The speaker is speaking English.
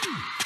Hmm.